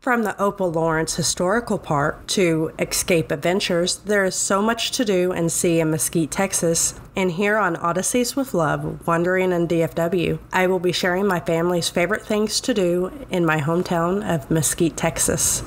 From the Opal Lawrence Historical Park to Xcape Adventures, there is so much to do and see in Mesquite, Texas. And here on Odysseys with Love, Wandering in DFW, I will be sharing my family's favorite things to do in my hometown of Mesquite, Texas.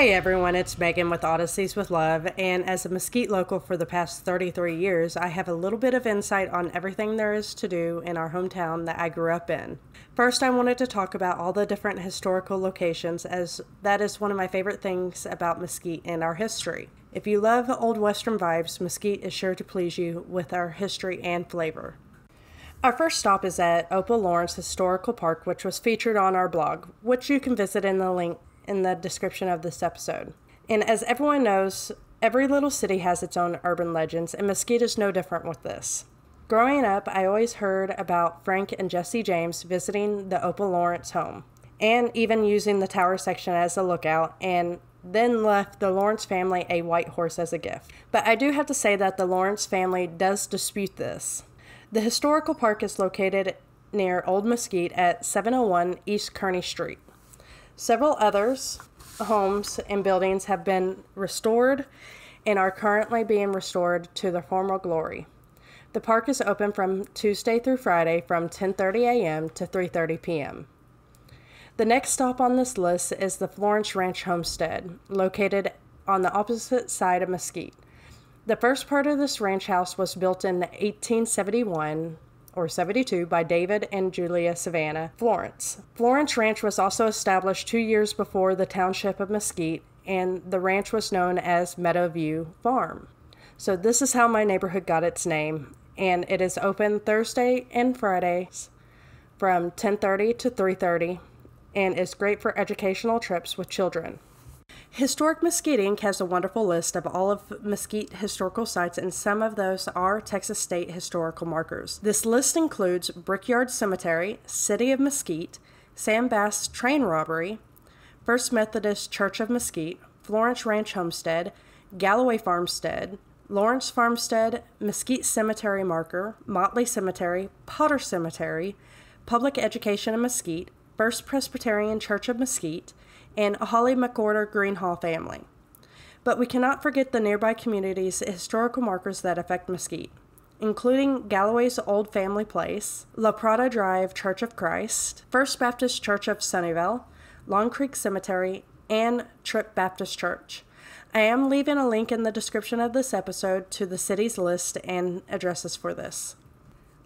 Hey everyone, it's Megan with Odysseys with Love, and as a Mesquite local for the past 33 years, I have a little bit of insight on everything there is to do in our hometown that I grew up in. First, I wanted to talk about all the different historical locations, as that is one of my favorite things about Mesquite and our history. If you love old Western vibes, Mesquite is sure to please you with our history and flavor. Our first stop is at Opal Lawrence Historical Park, which was featured on our blog, which you can visit in the link in the description of this episode. And as everyone knows, every little city has its own urban legends, and Mesquite is no different with this. Growing up, I always heard about Frank and Jesse James visiting the Opal Lawrence home, and even using the tower section as a lookout, and then left the Lawrence family a white horse as a gift. But I do have to say that the Lawrence family does dispute this. The historical park is located near Old Mesquite at 701 East Kearney Street. Several others, homes and buildings have been restored and are currently being restored to their former glory. The park is open from Tuesday through Friday from 10:30 a.m. to 3:30 p.m. The next stop on this list is the Florence Ranch Homestead, located on the opposite side of Mesquite. The first part of this ranch house was built in 1871 or 72 by David and Julia Savannah Florence. Florence Ranch was also established two years before the township of Mesquite, and the ranch was known as Meadowview Farm. So this is how my neighborhood got its name, and it is open Thursday and Fridays from 10:30 to 3:30 and is great for educational trips with children. Historic Mesquite Inc. has a wonderful list of all of Mesquite historical sites, and some of those are Texas State historical markers. This list includes Brickyard Cemetery, City of Mesquite, Sam Bass train robbery, First Methodist Church of Mesquite, Florence Ranch Homestead, Galloway Farmstead, Lawrence Farmstead, Mesquite Cemetery Marker, Motley Cemetery, Potter Cemetery, Public Education of Mesquite, First Presbyterian Church of Mesquite, and Holly McOrder Greenhall family. But we cannot forget the nearby communities' historical markers that affect Mesquite, including Galloway's Old Family Place, La Prada Drive Church of Christ, First Baptist Church of Sunnyvale, Long Creek Cemetery, and Tripp Baptist Church. I am leaving a link in the description of this episode to the city's list and addresses for this.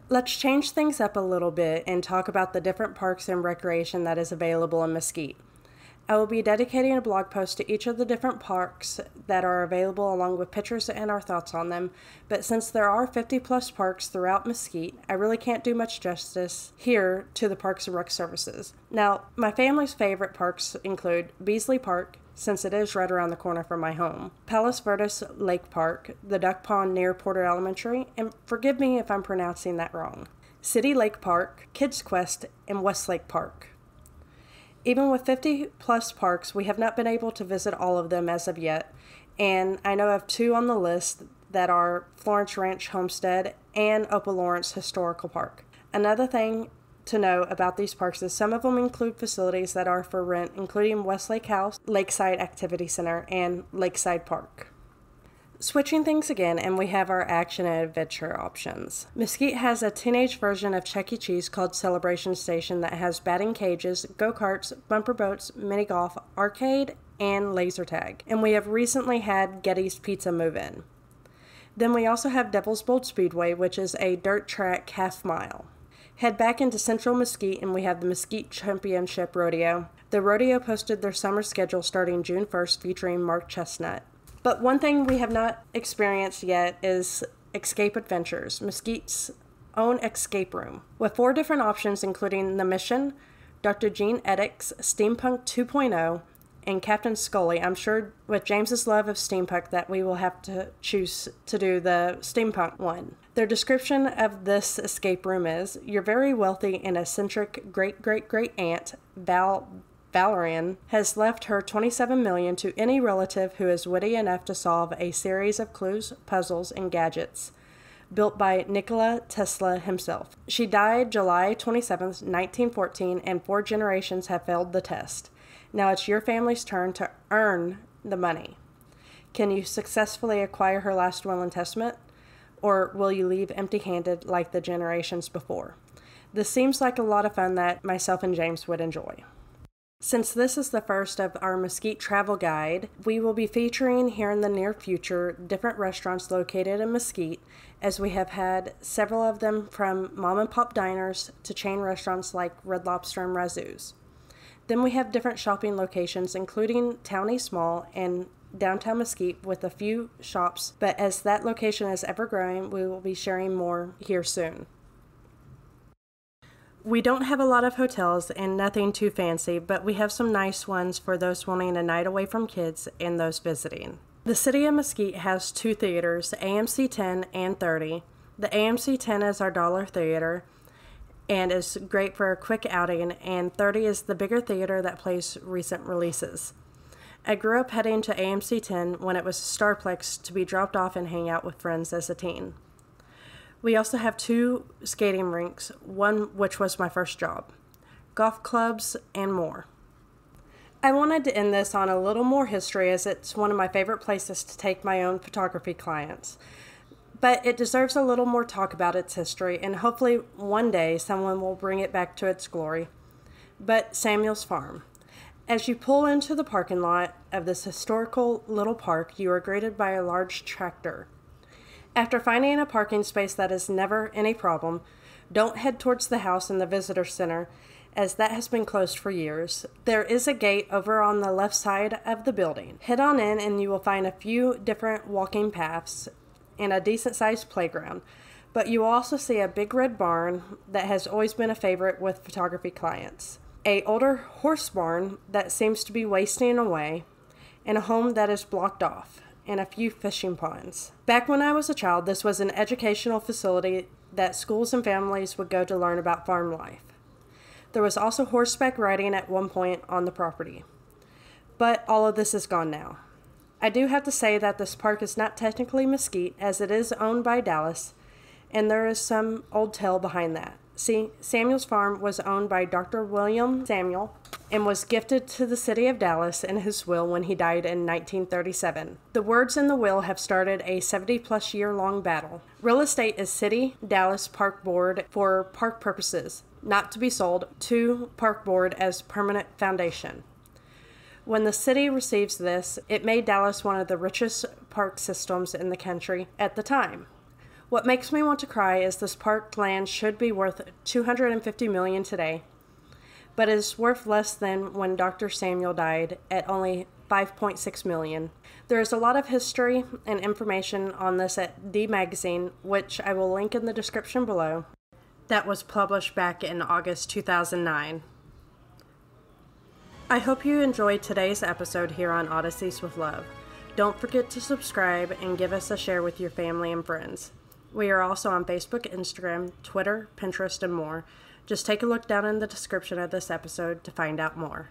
Let's change things up a little bit and talk about the different parks and recreation that is available in Mesquite. I will be dedicating a blog post to each of the different parks that are available along with pictures and our thoughts on them. But since there are 50 plus parks throughout Mesquite, I really can't do much justice here to the Parks and Rec services. Now, my family's favorite parks include Beasley Park, since it is right around the corner from my home, Palos Verdes Lake Park, the Duck Pond near Porter Elementary, and forgive me if I'm pronouncing that wrong, City Lake Park, Kids Quest, and Westlake Park. Even with 50 plus parks, we have not been able to visit all of them as of yet, and I know of two on the list that are Florence Ranch Homestead and Opal Lawrence Historical Park. Another thing to know about these parks is some of them include facilities that are for rent, including Westlake House, Lakeside Activity Center, and Lakeside Park. Switching things again, and we have our action and adventure options. Mesquite has a teenage version of Chuck E. Cheese called Celebration Station that has batting cages, go karts, bumper boats, mini golf, arcade, and laser tag. And we have recently had Gatti's Pizza move in. Then we also have Devil's Bowl Speedway, which is a dirt track half mile. Head back into central Mesquite, and we have the Mesquite Championship Rodeo. The rodeo posted their summer schedule starting June 1st, featuring Mark Chesnutt. But one thing we have not experienced yet is Xcape Adventures, Mesquite's own escape room, with four different options, including The Mission, Dr. Gene Eddick's Steampunk 2.0, and Captain Scully. I'm sure with James's love of steampunk that we will have to choose to do the steampunk one. Their description of this escape room is Your very wealthy and eccentric great great great aunt, Val Valerian has left her 27 million to any relative who is witty enough to solve a series of clues, puzzles, and gadgets. built by Nikola Tesla himself. She died July 27, 1914, and four generations have failed the test. Now it's your family's turn to earn the money. Can you successfully acquire her last will and testament? Or will you leave empty handed like the generations before? This seems like a lot of fun that myself and James would enjoy. Since this is the first of our Mesquite travel guide, we will be featuring here in the near future different restaurants located in Mesquite, as we have had several of them from mom and pop diners to chain restaurants like Red Lobster and Razzoos. Then we have different shopping locations, including Town East Mall and downtown Mesquite with a few shops, but as that location is ever growing, we will be sharing more here soon. We don't have a lot of hotels and nothing too fancy, but we have some nice ones for those wanting a night away from kids and those visiting. The city of Mesquite has two theaters, AMC 10 and 30. The AMC 10 is our dollar theater and is great for a quick outing, and 30 is the bigger theater that plays recent releases. I grew up heading to AMC 10 when it was Starplex to be dropped off and hang out with friends as a teen. We also have two skating rinks, one which was my first job, golf clubs, and more. I wanted to end this on a little more history as it's one of my favorite places to take my own photography clients. But it deserves a little more talk about its history, and hopefully one day someone will bring it back to its glory. But Samuell's Farm. As you pull into the parking lot of this historical little park, you are greeted by a large tractor. After finding a parking space that is never any problem, don't head towards the house in the visitor center as that has been closed for years. There is a gate over on the left side of the building. Head on in and you will find a few different walking paths and a decent sized playground. But you will also see a big red barn that has always been a favorite with photography clients. A older horse barn that seems to be wasting away, and a home that is blocked off and a few fishing ponds. Back when I was a child, this was an educational facility that schools and families would go to learn about farm life. There was also horseback riding at one point on the property. But all of this is gone now. I do have to say that this park is not technically Mesquite, as it is owned by Dallas, and there is some old tale behind that. See, Samuell's farm was owned by Dr. William Samuell and was gifted to the city of Dallas in his will when he died in 1937. The words in the will have started a 70 plus year long battle. Real estate is City Dallas Park Board for park purposes, not to be sold, to Park Board as permanent foundation. When the city receives this, it made Dallas one of the richest park systems in the country at the time. What makes me want to cry is this park land should be worth 250 million today, but is worth less than when Dr. Samuell died at only 5.6 million. There is a lot of history and information on this at D Magazine, which I will link in the description below. That was published back in August 2009. I hope you enjoyed today's episode here on Odysseys with Love. Don't forget to subscribe and give us a share with your family and friends. We are also on Facebook, Instagram, Twitter, Pinterest, and more. Just take a look down in the description of this episode to find out more.